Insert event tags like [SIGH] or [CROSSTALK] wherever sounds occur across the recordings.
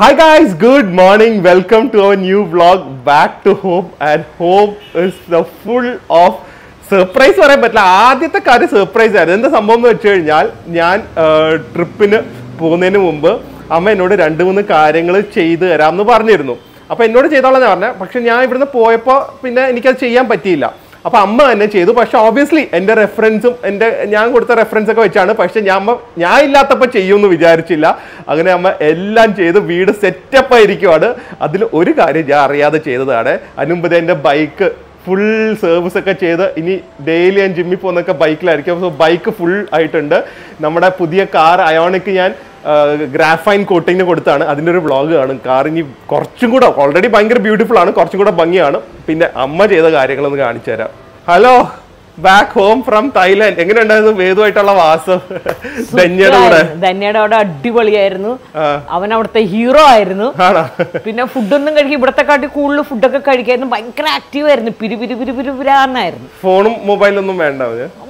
Hi guys, good morning. Welcome to our new vlog. Back to home. And home is the full of surprise പറയാൻ പറ്റില്ല. ആദ്യത്തെ കാര്യം surprise ആയിരുന്നു എന്താ സംഭവം എന്ന് വെച്ച് കഴിഞ്ഞാൽ ഞാൻ ട്രിപ്പിന് പോകുന്നതിന് മുമ്പ് അമ്മ എന്നോട് രണ്ട് മൂന്ന് കാര്യങ്ങൾ ചെയ്തു തരാമെന്ന് പറഞ്ഞിരുന്നു. അപ്പോൾ എന്നോട് ചെയ്തോളാം ഞാൻ പറഞ്ഞത് പക്ഷെ ഞാൻ ഇവിടുന്ന് പോയപ്പോൾ പിന്നെ എനിക്കത് ചെയ്യാൻ പറ്റിയില്ല. അപ്പൊ അമ്മ തന്നെ ചെയ്തു. പക്ഷെ ഓബിയസ്ലി എന്റെ റെഫറൻസും എന്റെ ഞാൻ കൊടുത്ത റെഫറൻസ് ഒക്കെ വെച്ചാണ്. പക്ഷെ ഞാൻ അമ്മ ഞാൻ ഇല്ലാത്തപ്പോൾ ചെയ്യുമെന്ന് വിചാരിച്ചില്ല. അങ്ങനെ അമ്മ എല്ലാം ചെയ്ത് വീട് സെറ്റപ്പ് ആയിരിക്കുവാണ്. അതിൽ ഒരു കാര്യം ഞാൻ അറിയാതെ ചെയ്തതാണ്. അനുമ്പത് എന്റെ ബൈക്ക് ഫുൾ സർവീസ് ഒക്കെ ചെയ്ത് ഇനി ഡെയിലി ഞാൻ ജിമ്മിൽ പോകുന്നൊക്കെ ബൈക്കിലായിരിക്കും സോ ബൈക്ക് ഫുൾ ആയിട്ടുണ്ട്. നമ്മുടെ പുതിയ കാർ അയോണിക്ക് ഞാൻ ഗ്രാഫൈൻ കോട്ടിങ്ങിന് കൊടുത്താണ്. അതിന്റെ ഒരു വ്ളോഗ് കാണും. കാർ ഇനി കുറച്ചും കൂടെ ഓൾറെഡി ഭയങ്കര ബ്യൂട്ടിഫുൾ ആണ്. കുറച്ചും കൂടെ ഭംഗിയാണ്. പിന്നെ അമ്മ ചെയ്ത കാര്യങ്ങളൊന്ന് കാണിച്ചു തരാം. Hello back home from Thailand എങ്ങനെ ഉണ്ടായിരുന്നു വേദുമായിട്ടുള്ള വാസം ധന്യയുടെ കൂടെ. ധന്യയുടെ അവിടെ അടിപൊളിയായിരുന്നു. അവൻ അവിടുത്തെ ഹീറോ ആയിരുന്നു. പിന്നെ ഫുഡൊന്നും കഴിക്കും ഇവിടത്തെ കാട്ടി കൂടുതൽ ഫുഡൊക്കെ കഴിക്കായിരുന്നു. ഭയങ്കര ആക്റ്റീവ് ആയിരുന്നു. പിരി പിരി പിരി പിരി പിരാന്നായിരുന്നു. ഫോണും മൊബൈലൊന്നും വേണ്ട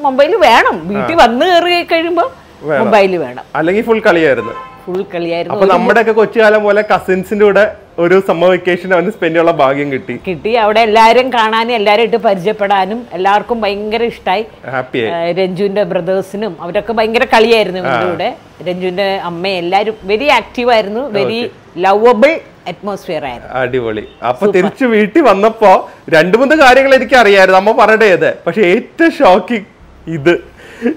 മൊബൈൽ വേണം. വീട്ടിൽ വന്നു കയറി കഴിയുമ്പോൾ മൊബൈൽ വേണം. അല്ലെങ്കിൽ ഫുൾ കളിയായിരുന്നു. ഫുൾ കളിയായിരുന്നു. അപ്പൊ നമ്മുടെയൊക്കെ കൊച്ചുകാലം പോലെ കസിൻസിന്റെ കൂടെ ഒരു സമ്മർ വെക്കേഷൻ അവന് സ്പെൻഡ് ചെയ്യാനുള്ള ഭാഗ്യം കിട്ടി. കിട്ടി. അവിടെ എല്ലാരും കാണാനും എല്ലാരും ഇട്ട് പരിചയപ്പെടാനും എല്ലാവർക്കും ഭയങ്കര ഇഷ്ടമായി ഹാപ്പിയായി രഞ്ജുവിന്റെ ബ്രദേഴ്സിനും അവരൊക്കെ ഭയങ്കര കളിയായിരുന്നു ഇവരുടെ കൂടെ. രഞ്ജുവിന്റെ അമ്മ എല്ലാരും വെരി ആക്റ്റീവ് ആയിരുന്നു. വെരി ലവബിൾ അറ്റ്മോസ്ഫിയർ ആയിരുന്നു. അടിപൊളി. അപ്പൊ തിരിച്ചു വീട്ടിൽ വന്നപ്പോ രണ്ടു മൂന്ന് കാര്യങ്ങൾ എനിക്ക് അറിയായിരുന്നു അമ്മ ചെയ്ത് പക്ഷെ ഏറ്റവും ഷോക്കിംഗ് ഇത്.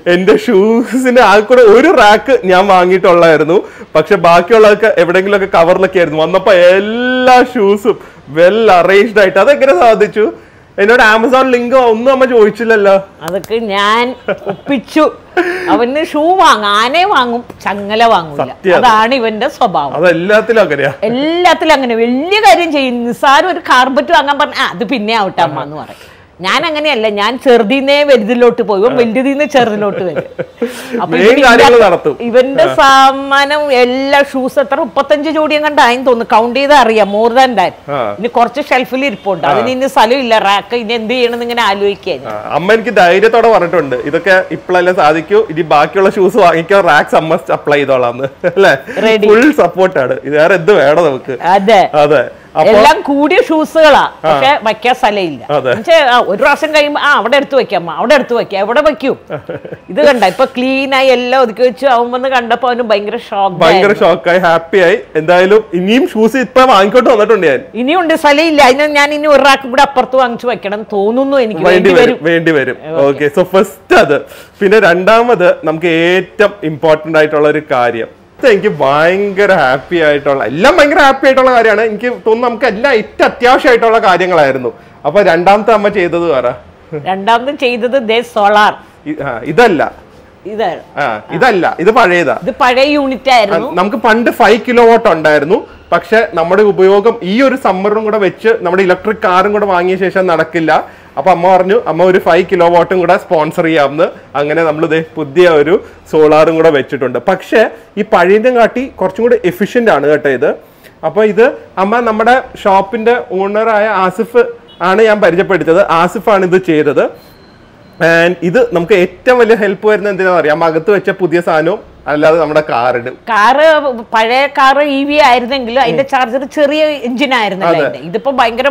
എന്റെ ഷൂസിന് ആ കൂടെ ഒരു റാക്ക് ഞാൻ വാങ്ങിയിട്ടുള്ളായിരുന്നു. പക്ഷെ ബാക്കിയുള്ളതൊക്കെ എവിടെയെങ്കിലുമൊക്കെ കവറിലൊക്കെ ആയിരുന്നു. വന്നപ്പോൾ എല്ലാ ഷൂസും വെൽ അറേഞ്ച്ഡ് ആയിട്ട്. അതെങ്ങനെ സാധിച്ചു? എന്നോട് ആമസോൺ ലിങ്ക് ഒന്നും അമ്മ ചോദിച്ചില്ലല്ലോ. അതൊക്കെ ഞാൻ ഒപ്പിച്ചു. അവന് ഷൂ വാങ്ങും ആനയെ വാങ്ങും ചങ്ങല വാങ്ങൂല. അതാണ് ഇവന്റെ സ്വഭാവം. അതെല്ലാത്തിലും അങ്ങനെയാ. എല്ലാത്തിലും അങ്ങനെ. വലിയ കാര്യം ചെയ്യും. നിസ്സാരം ഒരു കാർബറ്റ് വാങ്ങാൻ പറഞ്ഞ അത് പിന്നെ ആവട്ടെ അമ്മ എന്ന് പറയും. ഞാൻ അങ്ങനെയല്ല ഞാൻ ചെറുതിന്നേ വലുതിലോട്ട് പോകും വലുതീന്ന് ചെറുതിലോട്ട് വരും. [LAUGHS] അപ്പൊ. ഇവന്റെ സാമാനം എല്ലാ ഷൂസ് എത്ര? മുപ്പത്തഞ്ച് ജോഡിയും കണ്ടായി തോന്നുന്നു. കൗണ്ട് ചെയ്ത് അറിയാം. More than that. ഇനി കുറച്ച് ഷെൽഫിൽ ഇരിപ്പുണ്ട് അതിന് ഇനി സ്ഥലമില്ല റാക്ക് ഇനി എന്ത് ചെയ്യണമെന്ന് ഇങ്ങനെ ആലോചിക്കാൻ അമ്മ എനിക്ക് ധൈര്യത്തോടെ പറഞ്ഞിട്ടുണ്ട്. ഇതൊക്കെ ഇപ്പോഴല്ലേ സാധിക്കൂ. ഇനി ബാക്കിയുള്ള ഷൂസ് വാങ്ങിക്കാൻ റാക്ക് അമ്മ അപ്ലൈ ചെയ്തോളാം അല്ലേ. ഫുൾ സപ്പോർട്ടാണ് ഇത് വേറെ എന്ത് വേണം നമുക്ക്? അതെ. അതെ. എല്ലാം കൂടിയ ഷൂസുകളാ പക്ഷെ വയ്ക്കാൻ സ്ഥലമില്ല. ഒരു പ്രാവശ്യം കഴിയുമ്പോ ആ അവിടെ എടുത്തു വെക്കാം അവിടെ എടുത്തു വെക്കാം എവിടെ വെക്കും ഇത് കണ്ട ഇപ്പൊ ക്ലീൻ ആയി എല്ലാം ഒതുക്കി വെച്ചു അവൻ വന്ന് കണ്ടപ്പോ അവന് ഭയങ്കര ഷോക്ക് ഭയങ്കര ഷോക്കായി ആയി എന്തായാലും ഇനിയും ഷൂസ് ഇപ്പൊ വാങ്ങിക്കൊണ്ട് വന്നിട്ടുണ്ട് ഞാൻ. ഇനിയുണ്ട് സ്ഥലമില്ല. അതിന് ഞാൻ ഇനി ഒരു റാക്ക് കൂടെ അപ്പുറത്ത് വാങ്ങിച്ചു വെക്കണം തോന്നുന്നു എനിക്ക്. വരും വേണ്ടി വരും. ഓക്കെ സോ ഫസ്റ്റ് അത്. പിന്നെ രണ്ടാമത് നമുക്ക് ഏറ്റവും ഇമ്പോർട്ടന്റ് ആയിട്ടുള്ള ഒരു കാര്യം. ഇത് എനിക്ക് ഭയങ്കര ഹാപ്പി ആയിട്ടുള്ള എല്ലാം ഭയങ്കര ഹാപ്പി ആയിട്ടുള്ള കാര്യമാണ്. എനിക്ക് തോന്നുന്നു നമുക്ക് എല്ലാം ഏറ്റവും അത്യാവശ്യമായിട്ടുള്ള കാര്യങ്ങളായിരുന്നു. അപ്പൊ രണ്ടാമത്തെ അമ്മ ചെയ്തത് പറ രണ്ടാമത് ചെയ്തത് സോളാർ. ഇതല്ല. ഇത് ഇതല്ല. ഇത് പഴയതാ. ഇത് പഴയ യൂണിറ്റ് ആയിരുന്നു. നമുക്ക് പണ്ട് ഫൈവ് കിലോ വാട്ട് ഉണ്ടായിരുന്നു. പക്ഷെ നമ്മുടെ ഉപയോഗം ഈ ഒരു സമ്മറും കൂടെ വെച്ച് നമ്മുടെ ഇലക്ട്രിക് കാറും കൂടെ വാങ്ങിയ ശേഷം നടക്കില്ല. അപ്പൊ അമ്മ പറഞ്ഞു അമ്മ ഒരു ഫൈവ് കിലോ വാട്ടും കൂടെ സ്പോൺസർ ചെയ്യാമെന്ന്. അങ്ങനെ നമ്മൾ ഇത് പുതിയ ഒരു സോളാറും കൂടെ വെച്ചിട്ടുണ്ട്. പക്ഷെ ഈ പഴയതും കാട്ടി കുറച്ചും കൂടി എഫിഷ്യന്റ് ആണ് കേട്ടോ ഇത്. അപ്പൊ ഇത് അമ്മ നമ്മുടെ ഷോപ്പിന്റെ ഓണറായ ആസിഫ് ആണ് ഞാൻ പരിചയപ്പെടുത്തത് ആണ് ഇത് ചെയ്തത്. ആൻഡ് ഇത് നമുക്ക് ഏറ്റവും വലിയ ഹെൽപ്പ് വരുന്നത് എന്തിനാണെന്ന് അറിയാം? അകത്ത് വെച്ച പുതിയ സാധനവും അല്ലാതെ നമ്മുടെ കാറിന്. കാറ് പഴയ കാറ് ഇ വി ആയിരുന്നെങ്കിലും അതിന്റെ ചാർജർ ചെറിയ എഞ്ചിൻ ആയിരുന്നു ഇതിപ്പോ ഭയങ്കര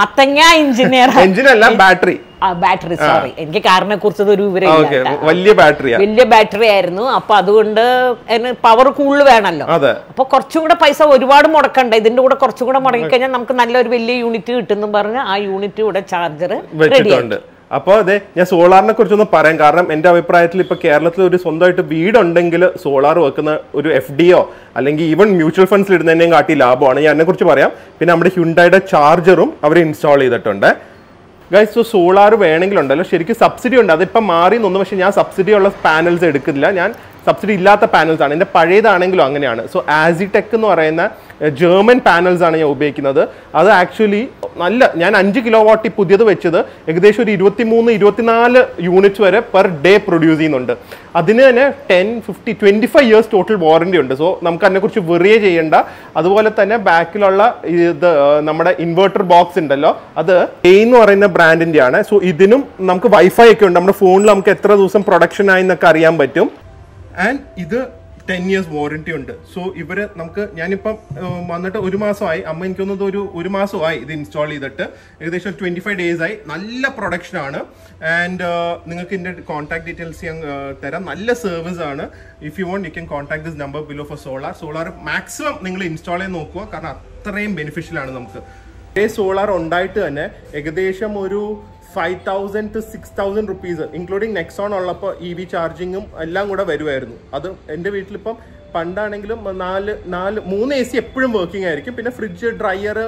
മത്തങ്ങ എഞ്ചിനീയർ എഞ്ചിനല്ല ബാറ്ററി ബാറ്ററി സോറി എനിക്ക് കാറിനെ കുറിച്ചത് ഒരു. വലിയ ബാറ്ററി വലിയ ബാറ്ററി ആയിരുന്നു. അപ്പൊ അതുകൊണ്ട് പവർ കൂടുതൽ വേണമല്ലോ. അപ്പൊ കുറച്ചും കൂടെ പൈസ ഒരുപാട് മുടക്കണ്ട. ഇതിന്റെ കൂടെ കുറച്ചും കൂടെ മുടക്കി കഴിഞ്ഞാൽ നമുക്ക് നല്ലൊരു വലിയ യൂണിറ്റ് കിട്ടുന്നു പറഞ്ഞ് ആ യൂണിറ്റ് കൂടെ ചാർജർ റെഡി വെച്ചിട്ടുണ്ട് അപ്പോൾ അതെ ഞാൻ സോളാറിനെ കുറിച്ചൊന്ന് പറയാം. കാരണം എന്റെ അഭിപ്രായത്തിൽ ഇപ്പോൾ കേരളത്തിൽ ഒരു സ്വന്തമായിട്ട് വീടുണ്ടെങ്കിൽ സോളാർ വെക്കുന്ന ഒരു എഫ് ഡിയോ അല്ലെങ്കിൽ ഈവൻ മ്യൂച്വൽ ഫണ്ട്സിൽ ഇടുന്നതിനെയും കാട്ടി ലാഭമാണ്. ഞാൻ അതിനെക്കുറിച്ച് പറയാം. പിന്നെ നമ്മുടെ ഹ്യുണ്ടായുടെ ചാർജറും അവർ ഇൻസ്റ്റാൾ ചെയ്തിട്ടുണ്ട്. ഗൈസ് സോ സോളാർ വേണമെങ്കിലുണ്ടല്ലോ. ശരിക്കും സബ്സിഡി ഉണ്ട്. അതിപ്പോൾ മാറി നിന്നു. പക്ഷേ ഞാൻ സബ്സിഡി ഉള്ള പാനൽസ് എടുക്കുന്നില്ല. ഞാൻ സബ്സിഡി ഇല്ലാത്ത പാനൽസ് ആണ്. എന്റെ പഴയതാണെങ്കിലും അങ്ങനെയാണ്. സോ ആസിടെക് എന്ന് പറയുന്ന ജർമ്മൻ പാനൽസ് ആണ് ഞാൻ ഉപയോഗിക്കുന്നത്. അത് ആക്ച്വലി നല്ല ഞാൻ അഞ്ച് കിലോ വാട്ടി പുതിയത് വെച്ചത് ഏകദേശം ഒരു ഇരുപത്തി മൂന്ന് ഇരുപത്തിനാല് യൂണിറ്റ്സ് വരെ പെർ ഡേ പ്രൊഡ്യൂസ് ചെയ്യുന്നുണ്ട്. അതിന് തന്നെ ten fifty twenty five years total warranty ഉണ്ട്. സോ നമുക്ക് അതിനെക്കുറിച്ച് വെറിയ ചെയ്യേണ്ട. അതുപോലെ തന്നെ ബാക്കിലുള്ള ഇത് നമ്മുടെ ഇൻവെർട്ടർ ബോക്സ് ഉണ്ടല്ലോ അത് എ എന്ന് പറയുന്ന ബ്രാൻഡിന്റെ ആണ് സോ ഇതിനും നമുക്ക് വൈഫൈ ഒക്കെ ഉണ്ട്. നമ്മുടെ ഫോണിൽ നമുക്ക് എത്ര ദിവസം പ്രൊഡക്ഷൻ ആയി എന്നൊക്കെ അറിയാൻ പറ്റും. ആൻഡ് ഇത് ടെൻ ഇയേഴ്സ് വാറന്റി ഉണ്ട്. സോ ഇവർ നമുക്ക് ഞാനിപ്പം വന്നിട്ട് ഒരു മാസമായി അമ്മ എനിക്ക് തോന്നുന്നത് ഒരു ഒരു മാസമായി ഇത് ഇൻസ്റ്റാൾ ചെയ്തിട്ട്. ഏകദേശം ട്വന്റി ഫൈവ് ഡേയ്സ് ആയി. നല്ല പ്രൊഡക്ഷൻ ആണ്. ആൻഡ് നിങ്ങൾക്ക് ഇതിന്റെ കോൺടാക്ട് ഡീറ്റെയിൽസ് ഞാൻ തരാം. നല്ല സർവീസ് ആണ്. If you want you can contact this number below for solar solar maximum നിങ്ങൾ ഇൻസ്റ്റാൾ ചെയ്ത് നോക്കുക. കാരണം അത്രയും ബെനിഫിഷ്യൽ ആണ് നമുക്ക്. ഈ സോളാർ ഉണ്ടായിട്ട് തന്നെ ഏകദേശം ഒരു five thousand to six thousand rupees including Nexon ഉള്ളപ്പോൾ ഇ വി ചാർജിങ്ങും എല്ലാം കൂടെ വരുമായിരുന്നു അത് എന്റെ വീട്ടിലിപ്പം പണ്ടാണെങ്കിലും നാല് നാല് മൂന്ന് എ സി എപ്പോഴും വർക്കിംഗ് ആയിരിക്കും. പിന്നെ ഫ്രിഡ്ജ് ഡ്രയർ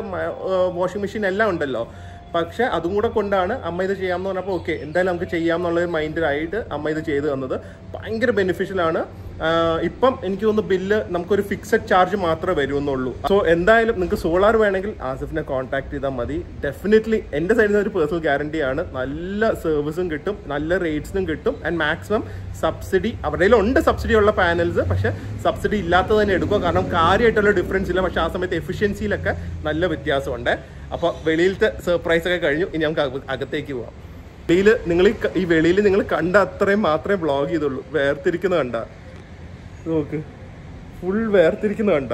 വാഷിംഗ് മെഷീൻ എല്ലാം ഉണ്ടല്ലോ. പക്ഷേ അതും കൂടെ കൊണ്ടാണ് അമ്മ ഇത് ചെയ്യാമെന്ന് പറഞ്ഞപ്പോൾ ഓക്കെ എന്തായാലും നമുക്ക് ചെയ്യാം ഒരു മൈൻഡിലായിട്ട് അമ്മ ഇത് ചെയ്തു തന്നത്. ഭയങ്കര ആഹ് ഇപ്പം എനിക്ക് തോന്നുന്നു ബില്ല് നമുക്കൊരു ഫിക്സഡ് ചാർജ് മാത്രമേ വരുമെന്നുള്ളൂ. സോ എന്തായാലും നിങ്ങൾക്ക് സോളാർ വേണമെങ്കിൽ ആസിഫിനെ കോൺടാക്ട് ചെയ്താൽ മതി. ഡെഫിനറ്റ്ലി എന്റെ സൈഡിൽ നിന്ന് ഒരു പേഴ്സണൽ ഗ്യാരണ്ടിയാണ് നല്ല സർവീസും കിട്ടും നല്ല റേറ്റ്സിനും കിട്ടും. ആൻഡ് മാക്സിമം സബ്സിഡി അവരുടെ ഉണ്ട് സബ്സിഡി ഉള്ള പാനൽസ് പക്ഷെ സബ്സിഡി ഇല്ലാത്തത് തന്നെ എടുക്കുക. കാരണം കാര്യമായിട്ടുള്ള ഡിഫറൻസ് ഇല്ല. പക്ഷെ ആ സമയത്ത് എഫിഷ്യൻസിയിലൊക്കെ നല്ല വ്യത്യാസമുണ്ട്. അപ്പോൾ വെളിയിലത്തെ സർപ്രൈസ് ഒക്കെ കഴിഞ്ഞു. ഇനി നമുക്ക് അകത്തേക്ക് പോവാം. വെളിയിൽ നിങ്ങൾ ഈ വെളിയിൽ നിങ്ങൾ കണ്ട അത്രയും മാത്രമേ ബ്ലോഗ് ചെയ്തുള്ളൂ. വേർതിരിക്കുന്ന കണ്ട. നോക്ക്. ഫുൾ വേർതിരിക്കുന്ന കണ്ട.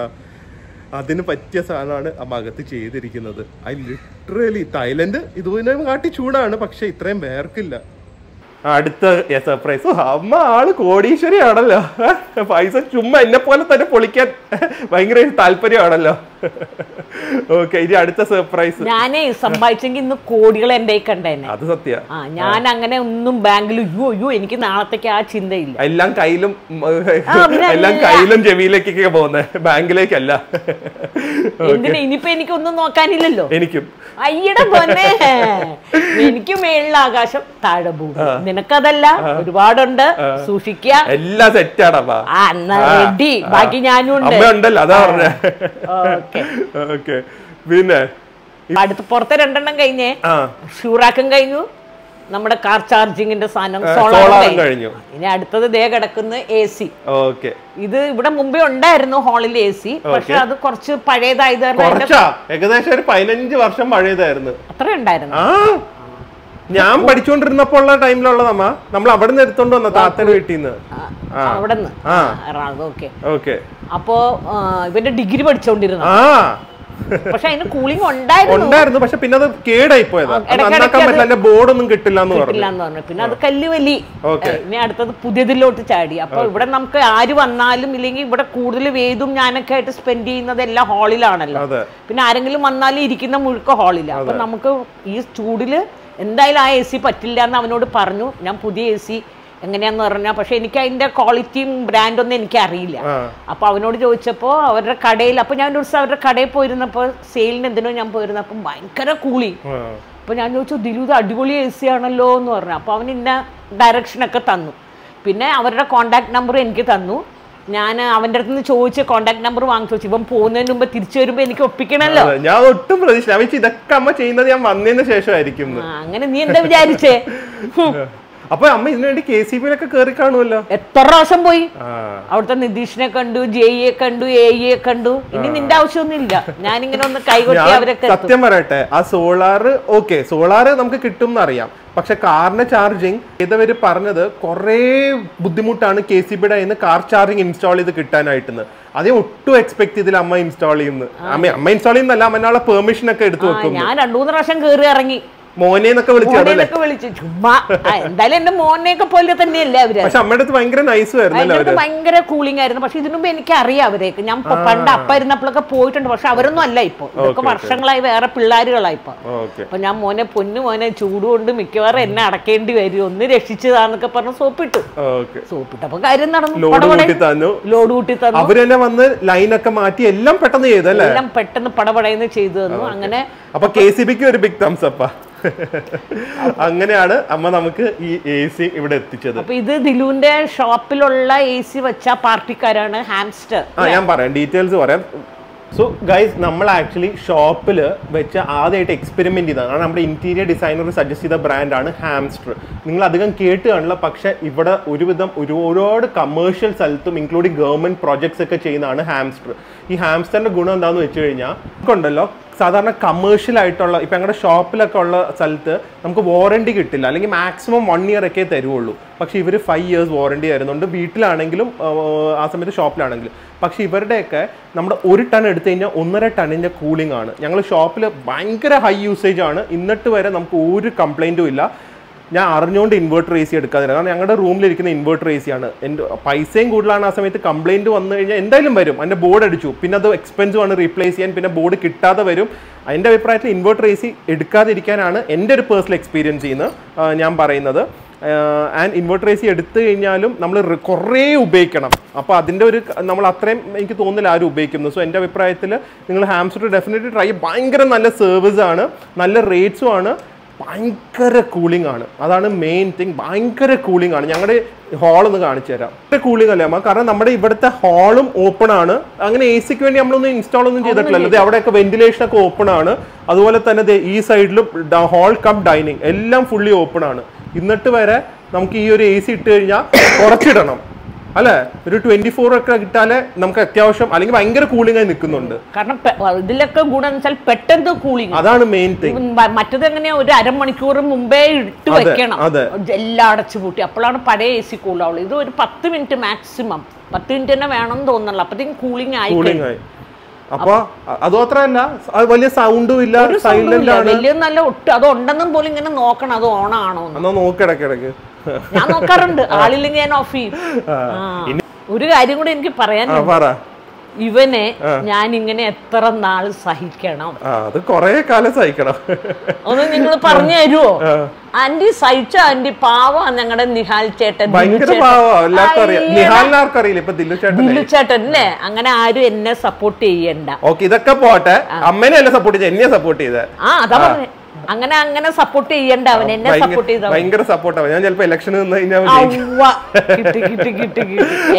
അതിന് പറ്റിയ സാധനമാണ് ആ മകത്ത് ചെയ്തിരിക്കുന്നത്. ഐ ലിറ്ററലി തായ്ലൻഡ് ഇതുപോലെ കാട്ടി ചൂടാണ് പക്ഷെ ഇത്രയും വേർക്കില്ല. അടുത്ത സർപ്രൈസ് അമ്മ ആൾ കോടീശ്വരി ആണല്ലോ പൈസ ചുമ്മാ എന്നെ പോലെ തന്നെ പൊളിക്കാൻ ഭയങ്കര താല്പര്യമാണല്ലോ. [LAUGHS] ഓക്കെ ഇനി അടുത്ത സർപ്രൈസ് ഞാനേ സമ്പാദിച്ചെങ്കിൽ ഇന്ന് കോടികൾ എന്റെ കണ്ടേനെ അത് സത്യ. ആ ഞാൻ അങ്ങനെ ഒന്നും ബാങ്കിൽ അയ്യോ അയ്യോ എനിക്ക് നാളത്തേക്ക് ആ ചിന്തയില്ല. എല്ലാം കയ്യിലും എല്ലാം. കയ്യിലും ചെവിയിലേക്കൊക്കെ പോകുന്നത് ബാങ്കിലേക്കല്ല. എന്തിനാ? എനിക്ക് ഒന്നും നോക്കാനില്ലല്ലോ. എനിക്കും. അയ്യട പൊന്നെ. എനിക്ക് മേളിൽ ആകാശം താഴെ ഭൂമി. നിനക്കതല്ല ഒരുപാടുണ്ട്. സൂക്ഷിക്കുക എല്ലാം സെറ്റാണപ്പാ ആ എന്നാ റെഡി ബാക്കി ഞാനും ഉണ്ട്. ഉണ്ടല്ലോ അതാ പറഞ്ഞ. ഓക്കെ. [LAUGHS] പിന്നെ അടുത്ത് പുറത്തെ രണ്ടെണ്ണം കഴിഞ്ഞേ. ഷൂറാക്കും കഴിഞ്ഞു. നമ്മുടെ കാർ ചാർജിങ്ങിന്റെ സാധനം സോളാറും കഴിഞ്ഞു. ഇനി അടുത്തത് ദേ കിടക്കുന്ന എ സി. ഓക്കെ. ഇത് ഇവിടെ മുമ്പേ ഉണ്ടായിരുന്നു ഹാളിൽ എ സി. പക്ഷെ അത് കുറച്ച് പഴയതായത് ഏകദേശം ഒരു പതിനഞ്ച് വർഷം പഴയതായിരുന്നു. അത്ര ഉണ്ടായിരുന്നു. ഞാൻ പഠിച്ചുകൊണ്ടിരുന്നപ്പോ ഉള്ള ടൈമിലുള്ളതമ്മ നമ്മൾ അവിടെ നിന്ന് എടുത്തോണ്ട് വന്ന താത്തയുടെ വീട്ടിൽ നിന്ന് അവിടെ നിന്ന് ഓക്കെ. അപ്പോ ഇവന്റെ ഡിഗ്രി പഠിച്ചോണ്ടിരുന്നു. പക്ഷെ അതിന് കൂളിംഗ് ഉണ്ടായിരുന്നു. ഉണ്ടായിരുന്നു പക്ഷെ പിന്നെ അത് കേടായി പോയതാ ബോർഡ് ഒന്നും കിട്ടില്ല എന്ന് പറഞ്ഞു. പിന്നെ അത് കല്ല് വലി. Okay. ഇനി അടുത്തത് പുതിയതിലോട്ട് ചാടി. അപ്പൊ ഇവിടെ നമുക്ക് ആര് വന്നാലും ഇല്ലെങ്കിൽ ഇവിടെ കൂടുതൽ വേദും ഞാനൊക്കെ ആയിട്ട് സ്പെൻഡ് ചെയ്യുന്നത് എല്ലാം ഹാളിലാണല്ലോ പിന്നെ ആരെങ്കിലും വന്നാലും ഇരിക്കുന്ന മുഴുക്ക ഹാളില്ല അപ്പൊ നമുക്ക് ഈ ചൂടിൽ എന്തായാലും ആ എ സി പറ്റില്ല എന്ന് അവനോട് പറഞ്ഞു. ഞാൻ പുതിയ എ സി എങ്ങനെയാന്ന് പറഞ്ഞാൽ പക്ഷെ എനിക്ക് അതിന്റെ ക്വാളിറ്റിയും ബ്രാൻഡൊന്നും എനിക്ക് അറിയില്ല അപ്പൊ അവനോട് ചോദിച്ചപ്പോൾ അവരുടെ കടയിൽ അപ്പൊ ഞാൻ ഒരു ദിവസം അവരുടെ കടയിൽ പോയിരുന്നപ്പോൾ സെയിലിന് എന്തിനോ ഞാൻ പോയിരുന്നപ്പോൾ ഭയങ്കര കൂളി. അപ്പൊ ഞാൻ ചോദിച്ചു ദിലു ഇത് അടിപൊളി എ സി ആണല്ലോ എന്ന് പറഞ്ഞു. അപ്പൊ അവൻ ഇന്ന ഡയറക്ഷനൊക്കെ തന്നു. പിന്നെ അവരുടെ കോണ്ടാക്ട് നമ്പർ എനിക്ക് തന്നു. ഞാൻ അവന്റെ അടുത്ത് നിന്ന് ചോദിച്ച് കോണ്ടാക്ട് നമ്പർ വാങ്ങി ചോദിച്ചു ഇപ്പം പോകുന്നതിന് മുമ്പ് തിരിച്ചു വരുമ്പോൾ എനിക്ക് ഒപ്പിക്കണല്ലോ. ഞാൻ ഒട്ടും പ്രതീക്ഷ ഞാൻ വിചാരിച്ചു ഇതൊക്കെ അമ്മ ചെയ്യുന്നത് ഞാൻ വന്നതിന് ശേഷമായിരിക്കും. അങ്ങനെ നീ എന്താ വിചാരിച്ചേ. [LAUGHS] അപ്പൊ അമ്മ ഇതിനു വേണ്ടി കെ സി ബിയിലൊക്കെ കയറി കാണുമല്ലോ. എത്ര പ്രാവശ്യം പോയി? ആ. അവിടുത്തെ നിതീഷിനെ കണ്ടു ജെഇയെ കണ്ടു എയെ കണ്ടു. ഇനി നിന്റെ ആവശ്യമൊന്നുമില്ല. ഞാനിങ്ങനെ ഒന്ന് കൈകൊട്ടി അവരൊക്കെ സത്യം പറയട്ടെ ആ സോളാർ ഓക്കെ സോളാർ നമുക്ക് കിട്ടും എന്നറിയാം പക്ഷെ കാറിന്റെ ചാർജിങ് ഇതവര് പറഞ്ഞത് കുറേ ബുദ്ധിമുട്ടാണ് കെ സി ബിയുടെ കയ്യിൽ കാർ ചാർജിങ് ഇൻസ്റ്റാൾ ചെയ്ത് കിട്ടാനായിട്ടെന്ന്. അതേ ഒട്ടും എക്സ്പെക്ട് ചെയ്തില്ല അമ്മ ഇൻസ്റ്റാൾ ചെയ്യുന്നു. അമ്മ അമ്മ ഇൻസ്റ്റാൾ ചെയ്യുന്നല്ല അമ്മനുള്ള പെർമിഷൻ ഒക്കെ എടുത്തു വെക്കും ഞാൻ രണ്ടു മൂന്ന് പ്രാവശ്യം കയറി ഇറങ്ങി. മോനെ എന്നൊക്കെ വിളിച്ചു. ചുമ്മാ. എന്തായാലും എന്റെ മോനെയൊക്കെ പോലെ തന്നെയല്ലേ അവർ? പക്ഷെ അമ്മയുടെ അടുത്ത് ഭയങ്കര നൈസ് ആയിരുന്നു ഭയങ്കര കൂളിംഗ് ആയിരുന്നു. പക്ഷെ ഇതിനു മുമ്പ് എനിക്ക് അറിയാം അവരെയൊക്കെ. ഞാൻ പണ്ട് അപ്പ ഇരുന്നപ്പോഴൊക്കെ പോയിട്ടുണ്ട്. പക്ഷെ അവരൊന്നും അല്ല ഇപ്പൊ. ഇതൊക്കെ വർഷങ്ങളായി വേറെ പിള്ളേരുകളായി ഇപ്പൊ. ഓക്കെ. അപ്പൊ ഞാൻ മോനെ പൊന്നു മോനെ ചൂടുകൊണ്ട് മിക്കവാറും എന്നെ അടക്കേണ്ടി വരും. ഒന്ന് രക്ഷിച്ചതാന്നൊക്കെ പറഞ്ഞ് സോപ്പിട്ടു. സോപ്പിട്ടു സോപ്പിട്ടപ്പോ കാര്യം നടന്നു. ലോഡ് കൂട്ടി തന്നു. ലോഡ് കൂട്ടി തന്നു. അവർ തന്നെ വന്ന് ലൈനൊക്കെ മാറ്റി എല്ലാം പെട്ടെന്ന് ചെയ്തല്ലേ എല്ലാം പെട്ടെന്ന് പടപടയെന്ന് ചെയ്തു തന്നു. അങ്ങനെ അപ്പൊ കെ സി ബിക്ക് ഒരു ബിഗ് തംസ് അപ്പ [LAUGHS] അങ്ങനെയാണ് അമ്മ നമുക്ക് ഈ എ സി ഇവിടെ എത്തിച്ചത്. അപ്പൊ ഇത് ദിലുവിന്റെ ഷോപ്പിലുള്ള എ സി വെച്ച പാർട്ടിക്കാരാണ് ഹാംസ്റ്റർ ആ ഞാൻ പറയാം. ഡീറ്റെയിൽസ് പറയാം. സോ ഗൈസ് നമ്മൾ ആക്ച്വലി ഷോപ്പിൽ വെച്ച് ആദ്യമായിട്ട് എക്സ്പെരിമെന്റ് ചെയ്തതാണ്. കാരണം നമ്മുടെ ഇന്റീരിയർ ഡിസൈനർ സജസ്റ്റ് ചെയ്ത ബ്രാൻഡാണ് ഹാംസ്റ്റർ. നിങ്ങൾ അധികം കേട്ട് കാണില്ല പക്ഷേ ഇവിടെ ഒരുവിധം ഒരു ഒരുപാട് കമേഴ്ഷ്യൽ സ്ഥലത്തും ഇൻക്ലൂഡിങ് ഗവൺമെന്റ് പ്രോജക്ട്സ് ഒക്കെ ചെയ്യുന്നതാണ് ഹാംസ്റ്റർ. ഈ ഹാംസ്റ്ററിന്റെ ഗുണം എന്താണെന്ന് വെച്ച് കഴിഞ്ഞാൽ ഉണ്ടല്ലോ സാധാരണ കമേഴ്ഷ്യൽ ആയിട്ടുള്ള ഇപ്പം ഞങ്ങളുടെ ഷോപ്പിലൊക്കെ ഉള്ള സ്ഥലത്ത് നമുക്ക് വാറണ്ടി കിട്ടില്ല. അല്ലെങ്കിൽ മാക്സിമം വൺ ഇയർ ഒക്കെ തരുവുള്ളൂ. പക്ഷേ ഇവർ ഫൈവ് ഇയേഴ്സ് വാറണ്ടി തരുന്നുണ്ട്. വീട്ടിലാണെങ്കിലും ആ സമയത്ത് ഷോപ്പിലാണെങ്കിലും പക്ഷേ ഇവരുടെയൊക്കെ നമ്മുടെ ഒരു ടൺ എടുത്തു കഴിഞ്ഞാൽ ഒന്നര ടണ്ണിന്റെ കൂളിംഗ് ആണ്. ഞങ്ങൾ ഷോപ്പിൽ ഭയങ്കര ഹൈ യൂസേജ് ആണ്. ഇന്നിട്ട് വരെ നമുക്ക് ഒരു കംപ്ലൈന്റും ഇല്ല. ഞാൻ അറിഞ്ഞുകൊണ്ട് ഇൻവേർട്ടർ എ സി എടുക്കാതില്ല. കാരണം ഞങ്ങളുടെ റൂമിലിരിക്കുന്ന ഇൻവേർട്ടർ എ സി ആണ്. എന്റെ പൈസയും കൂടുതലാണ് ആ സമയത്ത് കംപ്ലയിന്റ് വന്നു കഴിഞ്ഞാൽ എന്തായാലും വരും. അതിന്റെ ബോർഡ് അടിച്ചു. പിന്നെ അത് എക്സ്പെൻസീവ് ആണ് റീപ്ലേസ് ചെയ്യാൻ. പിന്നെ ബോർഡ് കിട്ടാതെ വരും. എന്റെ അഭിപ്രായത്തിൽ ഇൻവേർട്ടർ എ സി എടുക്കാതിരിക്കാനാണ് എന്റെ ഒരു പേഴ്സണൽ എക്സ്പീരിയൻസ് ചെയ്യുന്നത് ഞാൻ പറയുന്നത്. ആൻഡ് ഇൻവേർട്ടർ എ സി എടുത്തു കഴിഞ്ഞാലും നമ്മൾ കുറേ ഉപയോഗിക്കണം. അപ്പോൾ അതിന്റെ ഒരു നമ്മൾ അത്രയും എനിക്ക് തോന്നുന്നില്ല ആരും ഉപയോഗിക്കുന്നു. സോ എന്റെ അഭിപ്രായത്തിൽ നിങ്ങൾ ഹാംസ്റ്റർ ഡെഫിനറ്റ്ലി ട്രൈ ഭയങ്കര നല്ല സർവീസ് ആണ്. നല്ല റേറ്റ്സും ആണ്. ഭയങ്കര കൂളിംഗ് ആണ്. അതാണ് മെയിൻ തിങ് ഭയങ്കര കൂളിംഗ് ആണ്. ഞങ്ങളുടെ ഹാൾ ഒന്ന് കാണിച്ചു തരാം. ഭയങ്കര കൂളിംഗ് അല്ലേ? അമ്മ? കാരണം നമ്മുടെ ഇവിടുത്തെ ഹാളും ഓപ്പൺ ആണ്. അങ്ങനെ എ സിക്ക് വേണ്ടി നമ്മളൊന്നും ഇൻസ്റ്റാൾ ഒന്നും ചെയ്തിട്ടില്ലല്ലോ. അവിടെയൊക്കെ വെന്റിലേഷൻ ഒക്കെ ഓപ്പൺ ആണ്. അതുപോലെ തന്നെ ഈ സൈഡിലും ഹാൾ കം ഡൈനിങ് എല്ലാം ഫുള്ളി ഓപ്പൺ ആണ്. എന്നിട്ട് വരെ നമുക്ക് ഈ ഒരു എ സി ഇട്ട് കഴിഞ്ഞാൽ കുറച്ചിടണം. അല്ലേ? ഒരു ട്വന്റി ഫോർ ഒക്കെ കിട്ടാലേ നമുക്ക് അത്യാവശ്യം അല്ലെങ്കിൽ ഭയങ്കര കൂളിംഗ് ആയി നിൽക്കുന്നുണ്ട്. കാരണം ഇതിലൊക്കെ ഗുണം വെച്ചാൽ പെട്ടെന്ന് കൂളിംഗ് അതാണ് മെയിൻ തിങ് മറ്റത് എങ്ങനെയാ? ഒരു അരമണിക്കൂർ മുമ്പേ ഇട്ട് വെക്കണം. എല്ലാം അടച്ചു പൂട്ടി. അപ്പോഴാണ് പഴയ എ സി കൂളാവുള്ളൂ ഇത് ഒരു പത്ത് മിനിറ്റ് മാക്സിമം പത്ത് മിനിറ്റ് തന്നെ വേണം തോന്നണല്ലോ അപ്പത്തേക്കും കൂളിംഗ് ആയി കൂളിംഗ് ആയി. അപ്പൊ അ- അത് മാത്രല്ല വലിയ സൗണ്ടും ഇല്ല സൈലന്റ് ആണ്. വലിയ നല്ല ഒട്ടും അത് ഉണ്ടെന്നും പോലും ഇങ്ങനെ നോക്കണം. അത് ഓണാണോ എന്ന് നോക്കിടക്കിടക്ക് [LAUGHS] ഞാൻ നോക്കാറുണ്ട്. ആളില്ലെങ്കിൽ ഞാൻ ഓഫ് ചെയ്യും. ഒരു കാര്യം കൂടെ എനിക്ക് പറയാൻ ഇവനെ ഞാൻ ഇങ്ങനെ എത്ര നാൾ സഹിക്കണം? അത് കൊറേ കാലം സഹിക്കണം. ഒന്ന് നിങ്ങൾ പറഞ്ഞു തരുമോ ആന്റി സഹിച്ച ആന്റി പാവാ ഞങ്ങളുടെ നിഹാൽ ചേട്ടൻ ദിലു ചേട്ടൻ. അല്ലേ? അങ്ങനെ ആരും എന്നെ സപ്പോർട്ട് ചെയ്യണ്ട. ഓക്കെ ഇതൊക്കെ പോട്ടെ. അമ്മേനെ എന്നെ സപ്പോർട്ട് ചെയ്ത്? എന്നെ സപ്പോർട്ട് ചെയ്ത്? ആ അതാ പറഞ്ഞേ. അങ്ങനെ അങ്ങനെ സപ്പോർട്ട് ചെയ്യണ്ട അവൻ എന്നെ സപ്പോർട്ട് ചെയ്ത ഭയങ്കര സപ്പോർട്ട് ഞാൻ ചിലപ്പോ ഇലക്ഷൻ നിന്ന് കഴിഞ്ഞാൽ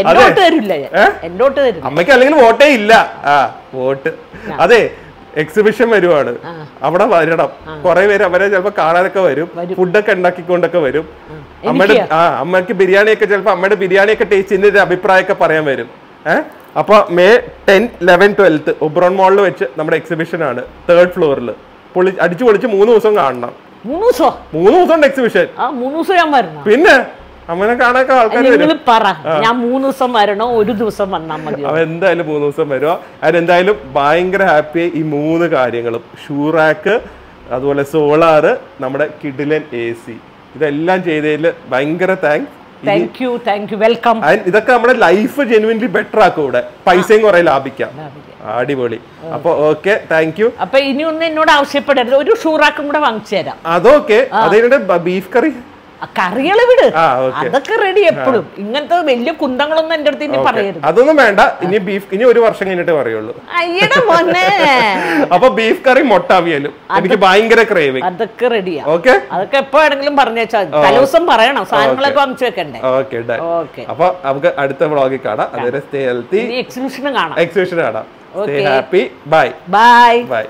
എന്നോട്ട് തരില്ല എന്നോട്ട് തരില്ല. അമ്മയ്ക്ക് അല്ലെങ്കിൽ വോട്ടേ ഇല്ല. ആ വോട്ട്. അതെ എക്സിബിഷൻ വരുവാണ്. അവിടെ വരണം. കുറെ പേര് അവരെ ചിലപ്പോ കാണാനൊക്കെ വരും. ഫുഡൊക്കെ ഉണ്ടാക്കിക്കൊണ്ടൊക്കെ വരും. അമ്മയുടെ ആ അമ്മയ്ക്ക് ബിരിയാണിയൊക്കെ ചിലപ്പോ അമ്മയുടെ ബിരിയാണിയൊക്കെ ടേസ്റ്റ് ചെയ്തിട്ട് അഭിപ്രായമൊക്കെ പറയാൻ വരും. ഏഹ് അപ്പൊ May ten eleven twelfth Oberon മോളിൽ വെച്ച് നമ്മുടെ എക്സിബിഷൻ ആണ്. തേർഡ് ഫ്ലോറിൽ പൊളി അടിച്ചു പൊളിച്ച് മൂന്ന് ദിവസം കാണണം. മൂന്ന് ദിവസം? മൂന്ന് ദിവസം ഉണ്ട് എക്സിബിഷൻ ആ മൂന്ന് ദിവസം ഞാൻ വരണം. പിന്നെ അമ്മനെ കാണാനൊക്കെ ആൾക്കാർ വരും. പറ. ഞാൻ മൂന്ന് ദിവസം വരണോ ഒരു ദിവസം വന്നാൽ മതി അവൻ എന്തായാലും മൂന്ന് ദിവസം വരുമോ അതിനെന്തായാലും ഭയങ്കര ഹാപ്പി ഈ മൂന്ന് കാര്യങ്ങളും. ഷൂറാക്ക് അതുപോലെ സോളാറ് നമ്മുടെ കിഡിലൻ എ സി ഇതെല്ലാം ചെയ്തതിൽ ഭയങ്കര thanks thank you thank you welcome ഇതൊക്കെ നമ്മുടെ ലൈഫ് ജെനുവിൻലി ബെറ്റർ ആക്കും ഇവിടെ. പൈസയും കുറെ ലാഭിക്കാം. അടിപൊളി. അപ്പൊ ഓക്കെ താങ്ക് യു അപ്പൊ ഇനി ഒന്നും എന്നോട് ആവശ്യപ്പെടരുത്. ഒരു ഷൂറാക്കും കൂടെ വാങ്ങിച്ചു തരാം. അതൊക്കെ അതിനിടെ ബീഫ് കറി ആ കറികൾ വിട്. അതൊക്കെ റെഡി എപ്പോഴും. ഇങ്ങനത്തെ വലിയ കുന്തങ്ങളൊന്നും എന്റെ അടുത്ത് ഇനി പറയരുത്. അതൊന്നും വേണ്ട. ഇനി ബീഫ് ഇനി ഒരു വർഷം കഴിഞ്ഞിട്ട് പറയുള്ളൂ. അയ്യട മോനെ. [LAUGHS] അപ്പൊ ബീഫ് കറി മുട്ട അവിയലും. എനിക്ക് ഭയങ്കര ക്രേവിങ് അതൊക്കെ റെഡിയാ ഓക്കെ. അതൊക്കെ എപ്പോ വേണമെങ്കിലും പറഞ്ഞേച്ചാൽ തലേദിവസം പറയണം. സാധനങ്ങളൊക്കെ വാങ്ങിച്ചു വെക്കണ്ടേ? Okay okay. അപ്പൊ നമുക്ക് അടുത്ത വ്ളോഗിൽ കാണാം. അതുവരെ സ്റ്റേ ഹെൽത്തി ഇനി എക്സിബിഷനും കാണാം. എക്സിബിഷൻ കാണാം. Happy bye bye bye